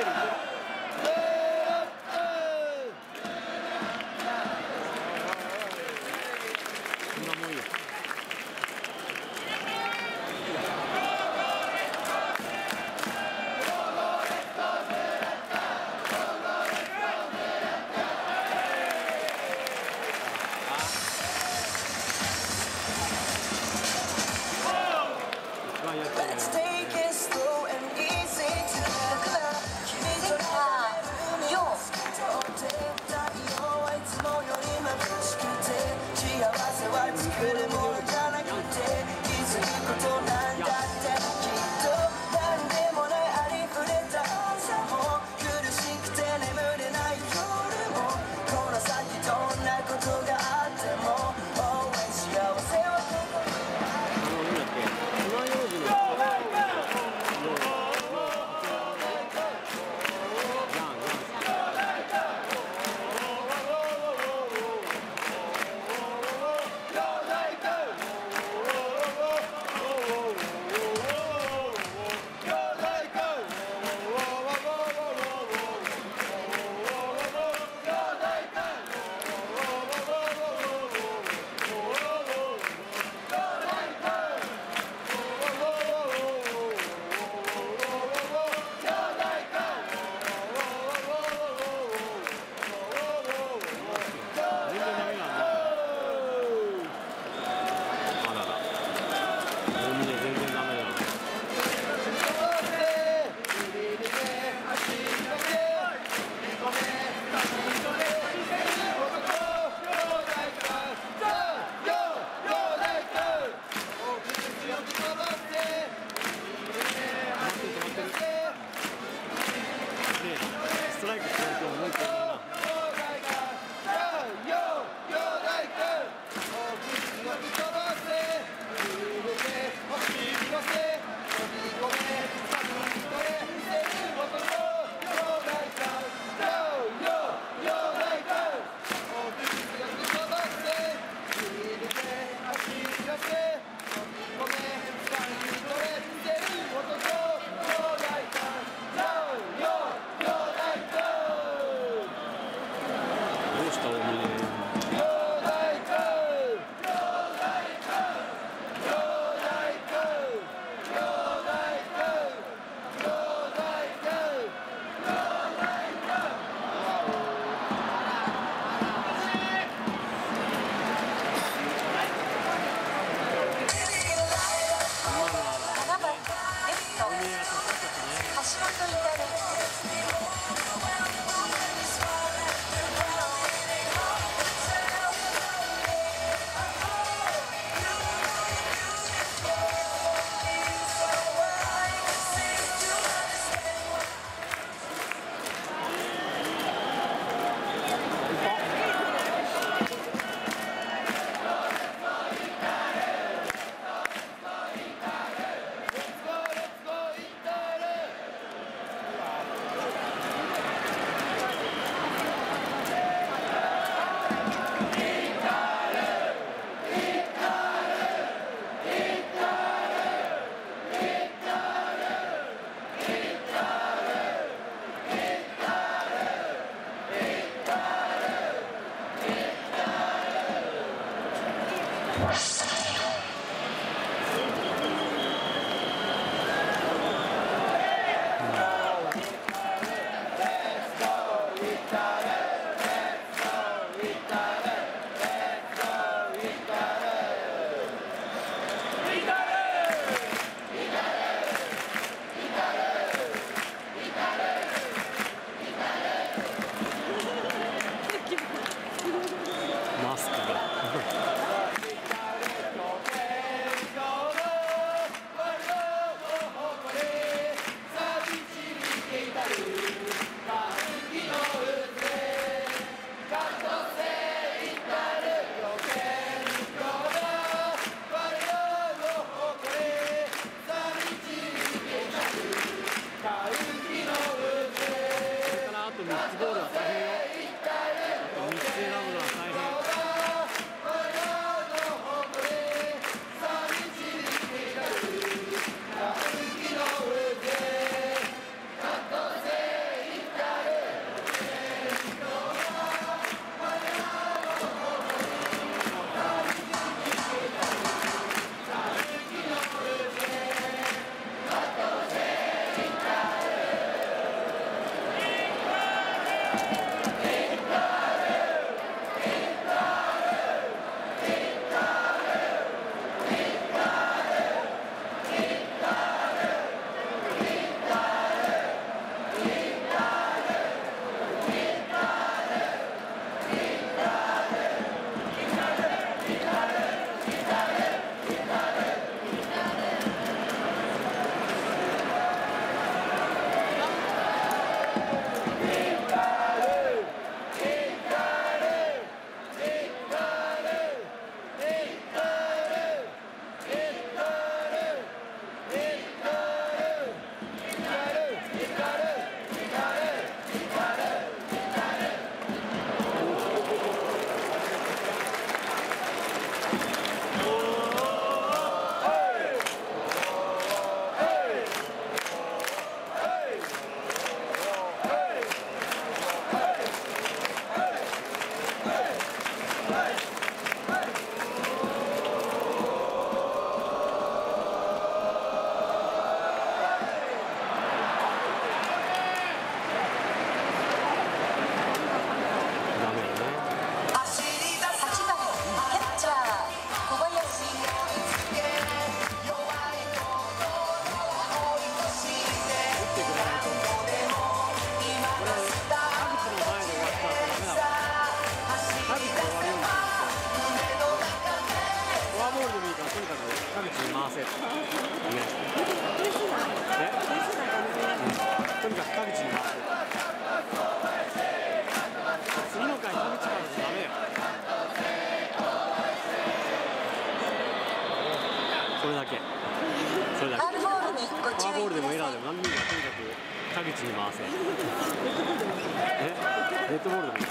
City. ます。と見積もら デッドボールでもいい。